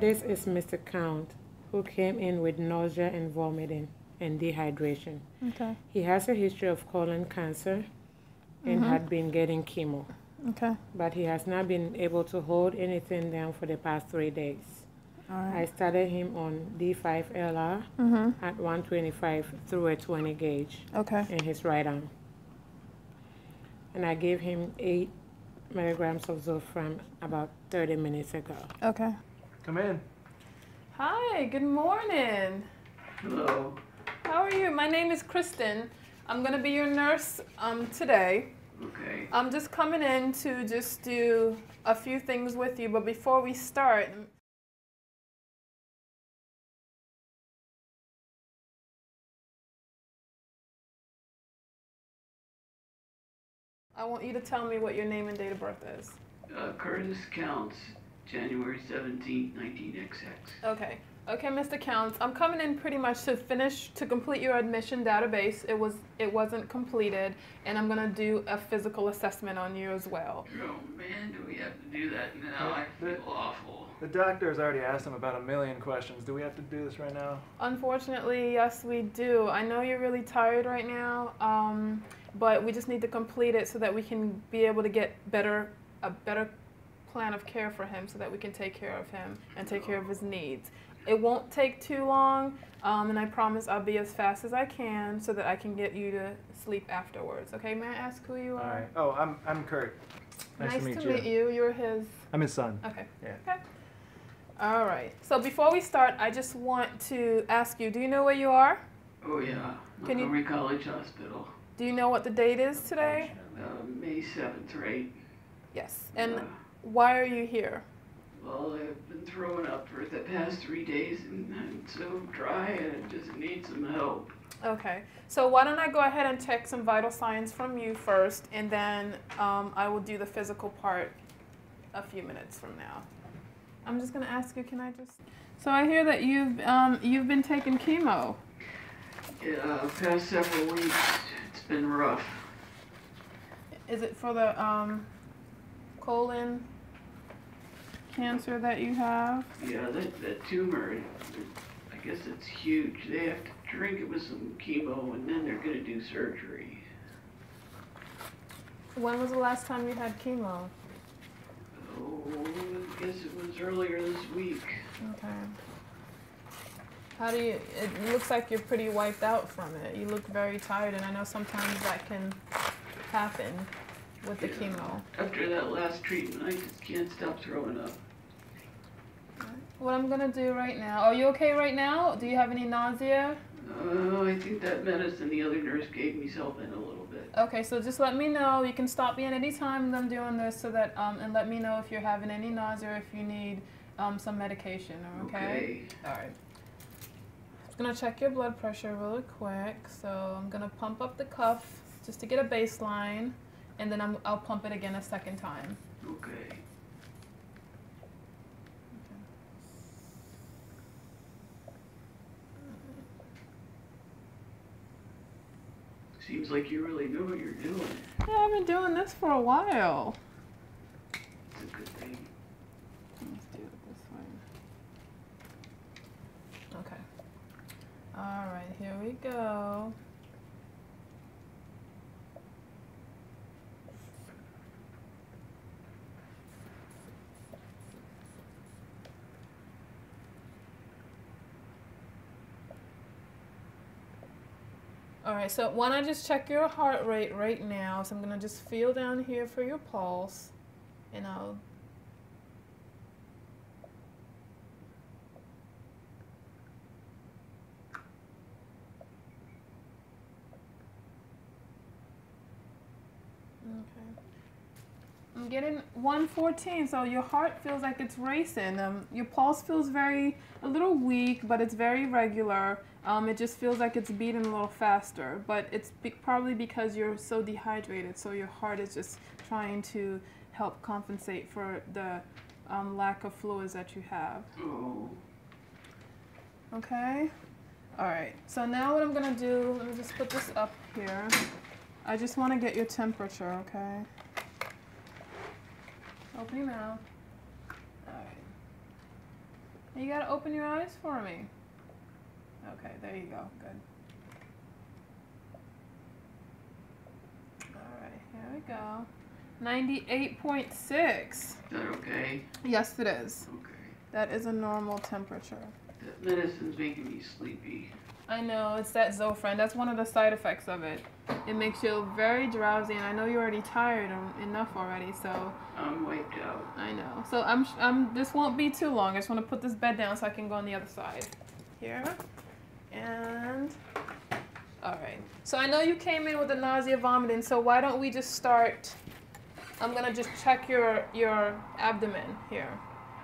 This is Mr. Count, who came in with nausea and vomiting and dehydration. Okay. He has a history of colon cancer and Mhm. had been getting chemo, Okay. but he has not been able to hold anything down for the past three days. All I started him on D5LR Mm-hmm. at 125 through a 20 gauge Okay. in his right arm. And I gave him 8 milligrams of Zofran about 30 minutes ago. Okay. Come in. Hi. Good morning. Hello. How are you? My name is Kristen. I'm gonna be your nurse um, today. Okay. I'm just coming in to just do a few things with you, but before we start, I want you to tell me what your name and date of birth is. Uh, Curtis Counts, January 17th, 19XX. Okay. Okay, Mr. Counts, I'm coming in pretty much to finish to complete your admission database. It was it wasn't completed, and I'm gonna do a physical assessment on you as well. Oh man, do we have to do that now? I feel awful. The doctor has already asked him about a million questions. Do we have to do this right now? Unfortunately, yes, we do. I know you're really tired right now, um, but we just need to complete it so that we can be able to get better a better plan of care for him, so that we can take care of him and take care of his needs. It won't take too long, um, and I promise I'll be as fast as I can so that I can get you to sleep afterwards. Okay? May I ask who you are? right. Oh, I'm I'm Kurt. Nice, to meet you. You're his. I'm his son. Okay. Yeah. Okay. All right. So before we start, I just want to ask you: Do you know where you are? Oh yeah, Can you- Montgomery College Hospital. Do you know what the date is today? Uh, May 7th, right? Yes. And Uh, why are you here? well, I've been throwing up for the past three days and I'm so dry and I just need some help. Okay. So why don't I go ahead and check some vital signs from you first, and then um, I will do the physical part a few minutes from now. I'm just gonna ask you. Can I just? So I hear that you've um, you've been taking chemo. Yeah, past several weeks, it's been rough. Is it for the um, colon cancer that you have? Yeah, that, that tumor, I guess it's huge. They have to drink it with some chemo and then they're gonna do surgery. When was the last time you had chemo? Oh, I guess it was earlier this week. Okay. How do you? It looks like you're pretty wiped out from it. You look very tired, and I know sometimes that can happen with the Yeah. chemo. After that last treatment, I just can't stop throwing up. What I'm gonna do right now? Are you okay right now? Do you have any nausea? Oh, I think that medicine the other nurse gave me helping a little bit. Okay, so just let me know. You can stop me at any time I'm doing this, so that um, and let me know if you're having any nausea or if you need um, some medication. Okay. All right. Just gonna check your blood pressure really quick. So I'm gonna pump up the cuff just to get a baseline, and then I'm, I'll pump it again a second time. Okay. Seems like you really know what you're doing. Yeah, I've been doing this for a while. It's a good thing. Let's do it this way. Okay. All right, here we go. All right, so why I just check your heart rate right now? So I'm gonna just feel down here for your pulse, and I'll Okay. I'm getting 114, so your heart feels like it's racing. Um, your pulse feels very, a little weak, but it's very regular. Um, it just feels like it's beating a little faster, but it's be- probably because you're so dehydrated, so your heart is just trying to help compensate for the um, lack of fluids that you have. Oh, Okay. All right. So now what I'm gonna do? Let me just put this up here. I just want to get your temperature. Okay. Open your mouth. All right. You gotta open your eyes for me. Okay, there you go. Good. All right, here we go. 98.6. Is that okay? Yes, it is. Okay. That is a normal temperature. That medicine's making me sleepy. I know, it's that Zofran. That's one of the side effects of it. It makes you very drowsy, and I know you're already tired enough already, so I'm wiped out. I know. So I'm, sh- I'm, this won't be too long. I just want to put this bed down so I can go on the other side. Here. And, all right. So I know you came in with the nausea, vomiting, so why don't we just start, I'm going to just check your, your abdomen here.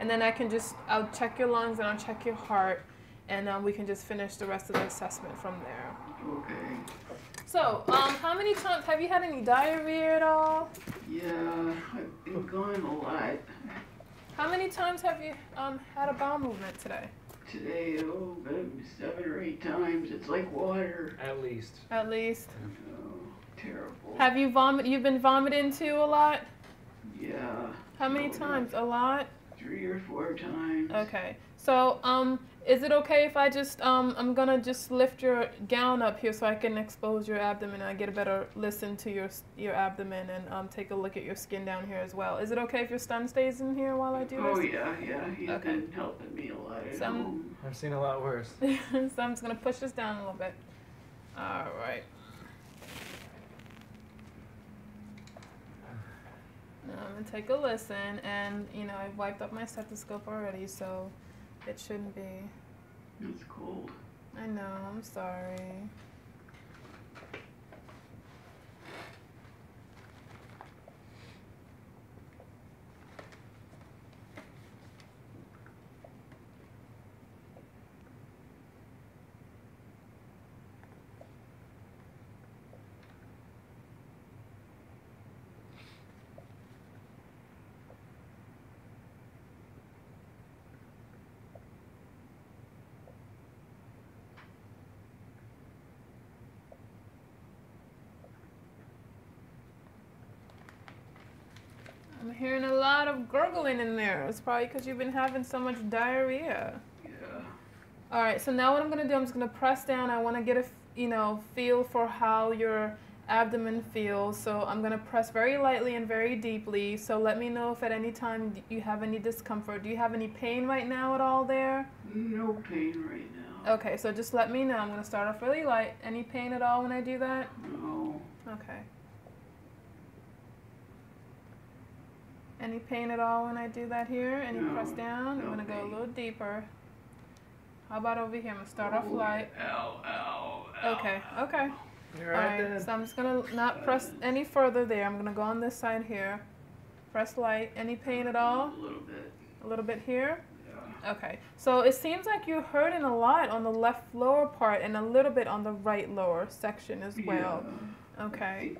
And then I can just, I'll check your lungs and I'll check your heart, and um, we can just finish the rest of the assessment from there. Okay. So, um, how many times, have you had any diarrhea at all? Yeah, I've been gone a lot. How many times have you um, had a bowel movement today? Today, oh, been seven or eight times. It's like water. At least. At least. Oh, terrible. Have you vomit? You've been vomiting too a lot. Yeah, How many Oh, yeah. times? A lot. Three or four times. Okay. So, um, is it okay if I just um, I'm gonna just lift your gown up here so I can expose your abdomen and I get a better listen to your your abdomen and um, take a look at your skin down here as well. Is it okay if your son stays in here while I do Oh this? Oh yeah, yeah. He's Okay. been helping me a lot Some- I've seen a lot worse. so I'm just gonna push this down a little bit. All right. Um, now I'm gonna take a listen, and you know I've wiped up my stethoscope already, so it shouldn't be. It's cold. I know. I'm sorry. I'm hearing a lot of gurgling in there. It's probably because you've been having so much diarrhea. Yeah. All right, so now what I'm gonna do, I'm just gonna press down. I want to get a, you know, feel for how your abdomen feels. So I'm gonna press very lightly and very deeply. So let me know if at any time you have any discomfort. Do you have any pain right now at all there? No pain right now. Okay, so just let me know. I'm gonna start off really light. Any pain at all when I do that? No. Okay. Any pain at all when I do that here? Any press No, down? I'm gonna go a little deeper. How about over here? I'm gonna start off light. Ow, ow, ow. Okay, okay. You're All right right, so I'm just gonna not press any further there. I'm gonna go on this side here. Press light. Any pain at all? A little bit. A little bit here? Yeah. Okay. So it seems like you're hurting a lot on the left lower part and a little bit on the right lower section as well. Yeah. I Okay.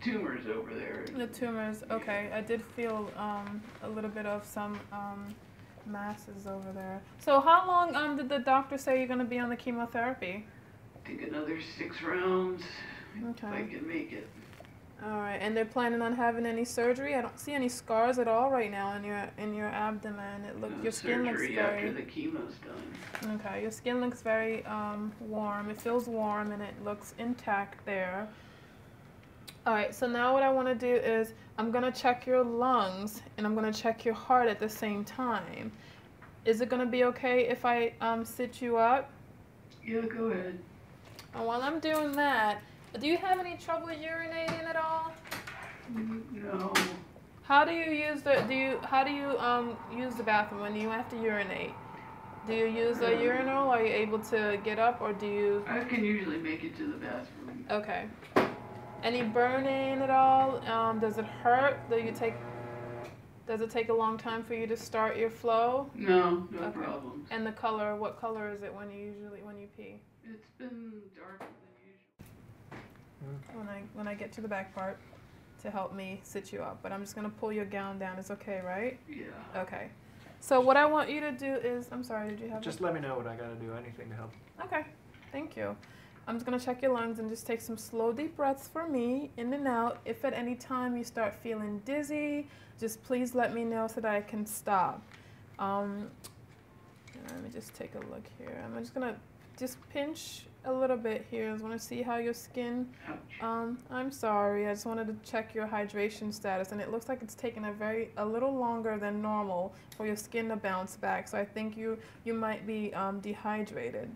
Think they have the, the tumors over there. The tumors, okay. I did feel um, a little bit of some um, masses over there. So how long um, did the doctor say you're going to be on the chemotherapy? I think another six rounds if I can make it. All right, and they're planning on having any surgery? I don't see any scars at all right now in your in your abdomen. It looks Uh, your skin looks very after the chemo's done. okay. Your skin looks very um, warm. It feels warm and it looks intact there. All right, so now what I want to do is I'm gonna check your lungs and I'm gonna check your heart at the same time. Is it gonna be okay if I um, sit you up? Yeah, go ahead. And while I'm doing that, do you have any trouble urinating at all? Mm, No. How do you use the do you how do you um use the bathroom when you have to urinate? Do you use a urinal? Are you able to get up or do you I can usually make it to the bathroom. okay. Any burning at all? Um, does it hurt? Do you take does it take a long time for you to start your flow? No, no Okay. problems. And the color, what color is it when you usually when you pee? It's been darker than usual. When I when I get to the back part to help me sit you up. But I'm just gonna pull your gown down. It's okay, right? Yeah. Okay. So what I want you to do is I'm sorry, did you have a- Just let me know what I gotta do. Anything to help. Okay, thank you. I'm just gonna check your lungs and just take some slow, deep breaths for me, in and out. If at any time you start feeling dizzy, just please let me know so that I can stop. Um, Let me just take a look here. I'm just gonna just pinch a little bit here. I just want to see how your skin. Um, I'm sorry. I just wanted to check your hydration status, and it looks like it's taken a very a little longer than normal for your skin to bounce back. So I think you you might be um, dehydrated.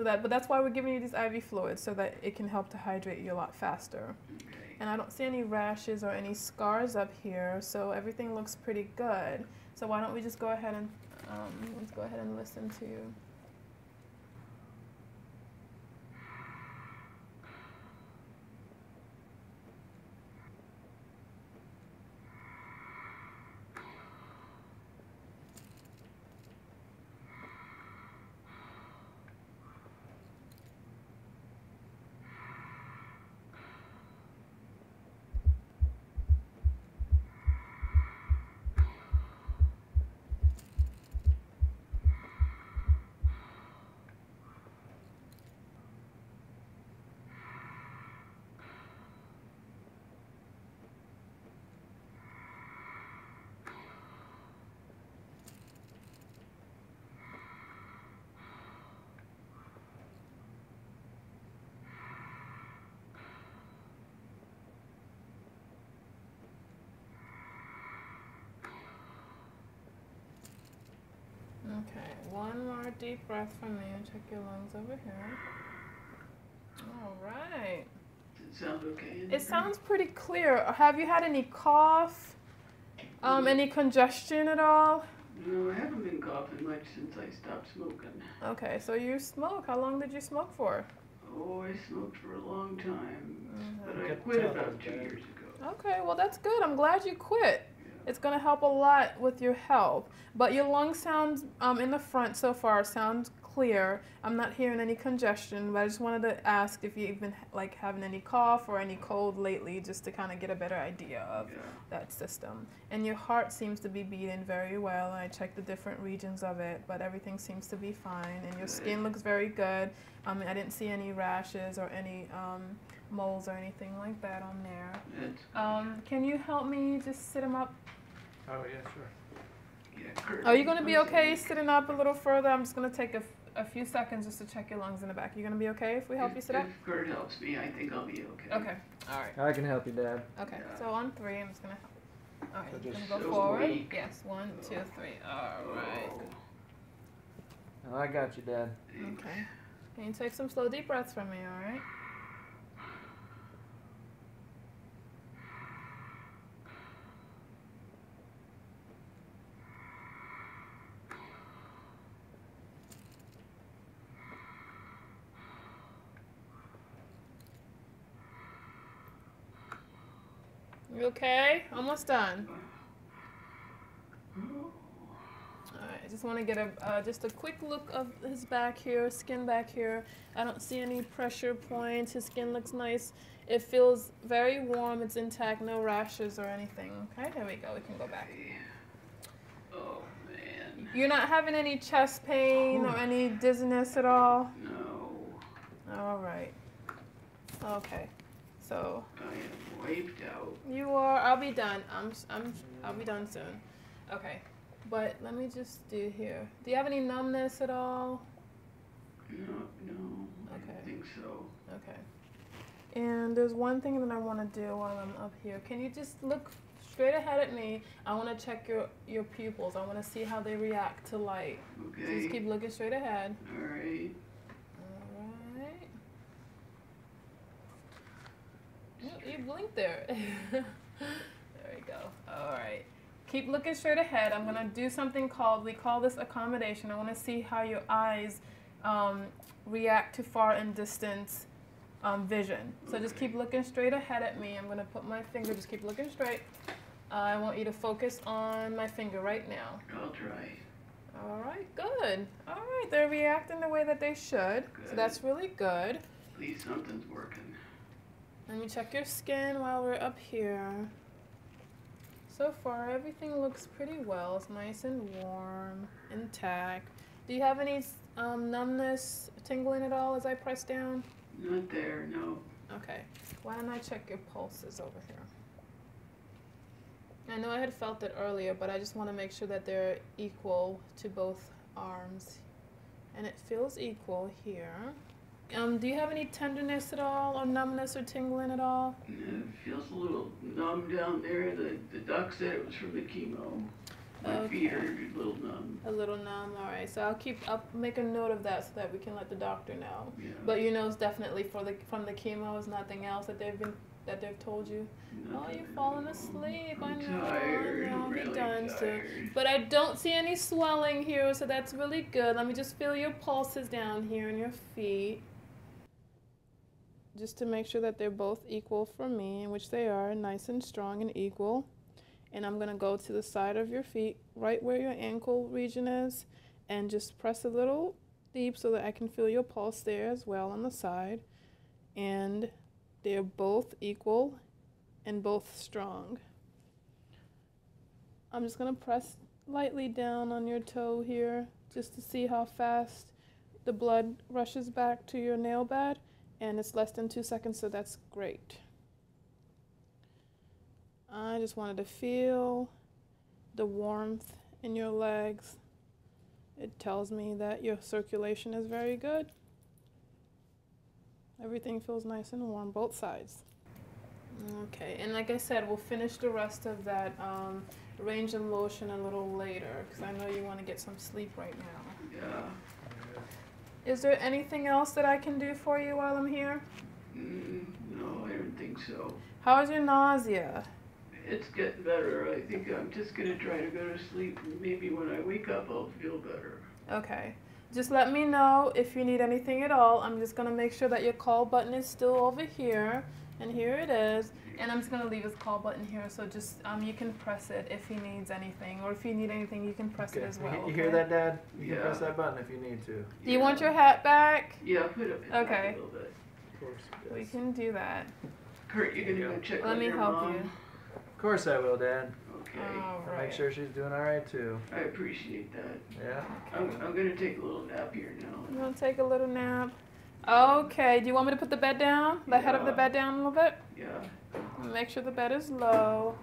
So that, but that's why we're giving you these IV fluids so that it can help to hydrate you a lot faster. And I don't see any rashes or any scars up here, so everything looks pretty good. So why don't we just go ahead and um, let's go ahead and listen to you. Okay, one more deep breath from me and check your lungs over here. All right. Does it sound okay? It sounds pretty clear. Have you had any cough? Um, any congestion at all? No, I haven't been coughing much since I stopped smoking. Okay, so you smoke. How long did you smoke for? Oh, I smoked for a long time, but Mhm. I quit about two years ago. Okay, well that's good. I'm glad you quit. It's gonna help a lot with your health. But your lungs sound um, in the front so far sounds clear. I'm not hearing any congestion, but I just wanted to ask if you've been like having any cough or any cold lately, just to kind of get a better idea of Yeah. that system. And your heart seems to be beating very well. I checked the different regions of it, but everything seems to be fine. And your skin looks very good. Um, I didn't see any rashes or any um, moles or anything like that on there. Um, can you help me just sit him up? Oh, yeah, sure. yeah, Kurt. Are you going to be okay sitting up a little further? I'm just going to take a, f- a few seconds just to check your lungs in the back. You going to be okay if we help If- you sit up? If Kurt helps me, I think I'll be okay. Okay. All right. I can help you, Dad. Okay. Yeah. So on three, I'm just going to help. All right. So You're just going to so go forward. weak. Yes. One, two, oh. three. All right. Oh, I got you, Dad. thanks. Okay. Can you take some slow deep breaths from me? All right. You okay? Almost done. Oh, Alright, I just want to get a uh, just a quick look of his back here, skin back here. I don't see any pressure points. His skin looks nice. It feels very warm. It's intact. No rashes or anything. Okay, there we go. We can go back. Oh, man. You're not having any chest pain or any dizziness at all. No, All right. Okay. So I am wiped out. you are. I'll be done. I'm. s- I'm. I'll be done soon. Okay. But let me just do here. Do you have any numbness at all? No, no, I Okay. don't think so. Okay. And there's one thing that I want to do while I'm up here. Can you just look straight ahead at me? I want to check your your pupils. I want to see how they react to light. So Okay. just keep looking straight ahead. All right. All right. Oh, you blinked there. there we go. All right. Keep looking straight ahead. I'm gonna do something called we call this accommodation. I want to see how your eyes um, react to far and distance um, vision. So just keep looking straight ahead at me. I'm gonna put my finger. Just keep looking straight. I want you to focus on my finger right now. I'll try. All right, good. All right, they're reacting the way that they should. Good. So that's really good. At least something's working. Let me check your skin while we're up here. So far, everything looks pretty well. It's nice and warm, intact. Do you have any um, numbness, tingling at all as I press down? Not there, no. Okay. Why don't I check your pulses over here? I know I had felt it earlier, but I just want to make sure that they're equal to both arms, and it feels equal here. Um, do you have any tenderness at all, or numbness or tingling at all? It feels a little numb down there. The, the doc said it was from the chemo. My feet are a little numb. A little numb. All right. So I'll keep. I'll make a note of that so that we can let the doctor know. Yeah. But you know, it's definitely for the from the chemo. It's nothing else that they've been that they've told you. Oh, you're falling asleep. I I'm know. tired. I know. I'm He really done so. tired. But I don't see any swelling here, so that's really good. Let me just feel your pulses down here in your feet. Just to make sure that they're both equal for me, which they are, nice and strong and equal. And I'm going to go to the side of your feet, right where your ankle region is, and just press a little deep so that I can feel your pulse there as well on the side. And they're both equal and both strong. I'm just going to press lightly down on your toe here just to see how fast the blood rushes back to your nail bed. And it's less than two seconds, so that's great. I just wanted to feel the warmth in your legs. It tells me that your circulation is very good. Everything feels nice and warm, both sides. Okay, and like I said, we'll finish the rest of that um, range and lotion a little later because I know you want to get some sleep right now. Yeah. Is there anything else that I can do for you while I'm here? Mm, no, I don't think so. How's your nausea? It's getting better. I think I'm just gonna try to go to sleep. Maybe when I wake up, I'll feel better. Okay. Just let me know if you need anything at all. I'm just gonna make sure that your call button is still over here, and here it is. And I'm just gonna leave his call button here, so just um, you can press it if he needs anything, or if you need anything, you can press it as well. You, you hear that, Dad? You can press that button if you need to. Do you want your hat back? Yeah, put it back Okay. a little bit. Of course. We can do that. Kurt, you There gonna you go go. check Let on me your help mom? you. Of course I will, Dad. Okay. All I'll make sure she's doing all right too. I appreciate that. Yeah. I'm, I'm gonna take a little nap here now. You now. want to take a little nap? Okay. Do you want me to put the bed down? The head of the bed down a little bit? Yeah. Make sure the bed is low,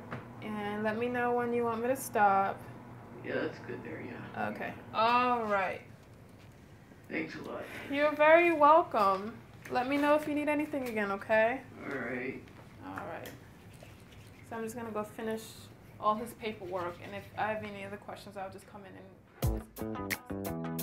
and let me know when you want me to stop. Yeah, that's good there, yeah. Okay. All right. Thanks a lot. You're very welcome. Let me know if you need anything again, okay? Alright. All right. So I'm just gonna go finish all his paperwork, and if I have any other questions, I'll just come in and.